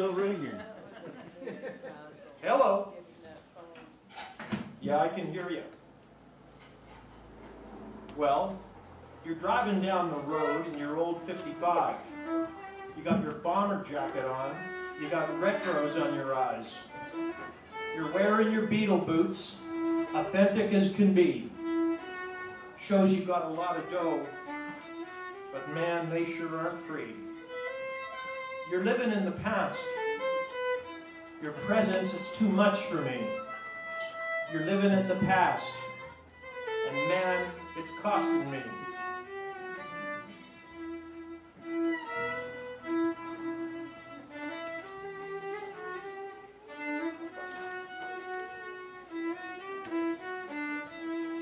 still ringing. Hello? Yeah, I can hear you. Well, you're driving down the road in your old 55. You got your bomber jacket on. You got retros on your eyes. You're wearing your Beatle boots, authentic as can be. Shows you got a lot of dough, but man, they sure aren't free. You're living in the past. Your presence, it's too much for me. You're living in the past. And man, it's costing me.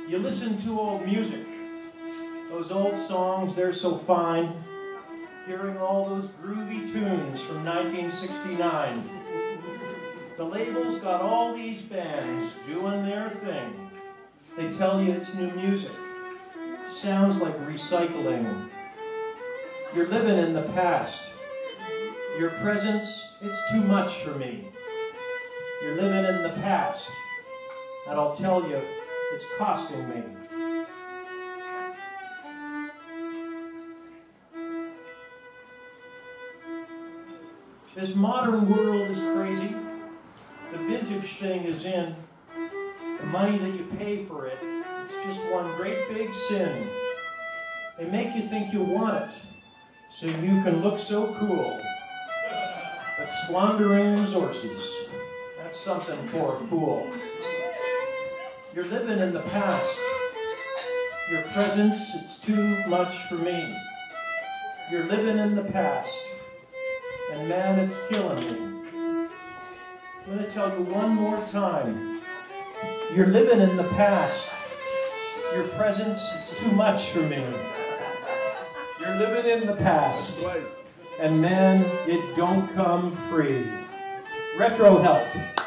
You listen to old music. Those old songs, they're so fine. Hearing all those from 1969. The labels got all these bands doing their thing. They tell you it's new music. Sounds like recycling. You're living in the past. Your presence, it's too much for me. You're living in the past. And I'll tell you, it's costing me. This modern world is crazy. The vintage thing is in. The money that you pay for it, it's just one great big sin. They make you think you want it, so you can look so cool. But squandering resources, that's something for a fool. You're living in the past. Your presence, it's too much for me. You're living in the past. And man, it's killing me. I'm going to tell you one more time. You're living in the past. Your presence, it's too much for me. You're living in the past. And man, it don't come free. Retro help.